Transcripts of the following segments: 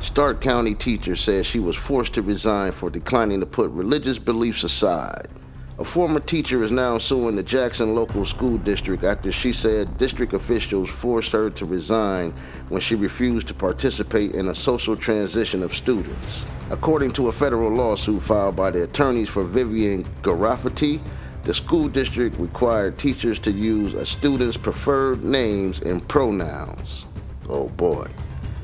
Stark County teacher says she was forced to resign for declining to put religious beliefs aside. A former teacher is now suing the Jackson local school district after she said district officials forced her to resign when she refused to participate in a social transition of students. According to a federal lawsuit filed by the attorneys for Vivian Garofati, the school district required teachers to use a student's preferred names and pronouns. Oh boy.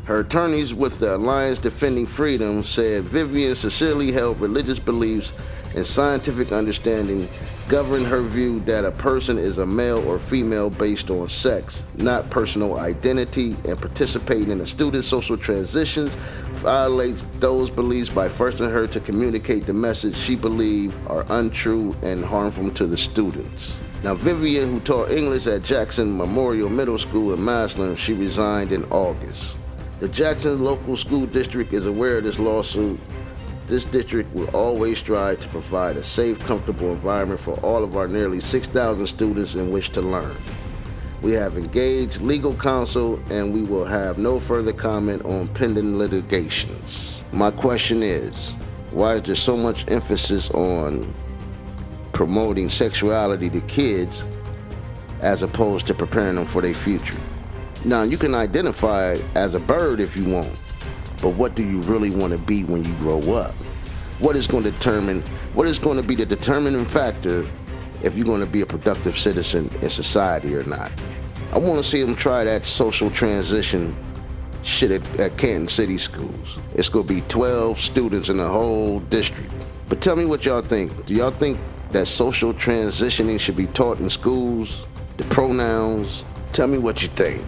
Her attorneys with the Alliance Defending Freedom said Vivian sincerely held religious beliefs and scientific understanding govern her view that a person is a male or female based on sex, not personal identity, and participating in a student's social transitions violates those beliefs by forcing her to communicate the message she believed are untrue and harmful to the students. Now, Vivian, who taught English at Jackson Memorial Middle School in Massillon, she resigned in August. The Jackson local school district is aware of this lawsuit. This district will always strive to provide a safe, comfortable environment for all of our nearly 6,000 students in which to learn. We have engaged legal counsel and we will have no further comment on pending litigations. My question is, why is there so much emphasis on promoting sexuality to kids as opposed to preparing them for their future? Now, you can identify as a bird if you want, but what do you really want to be when you grow up? What is going to determine, what is going to be the determining factor if you're going to be a productive citizen in society or not? I want to see them try that social transition shit at, at Canton City Schools. It's going to be 12 students in the whole district. But tell me what y'all think. Do y'all think that social transitioning should be taught in schools? The pronouns? Tell me what you think.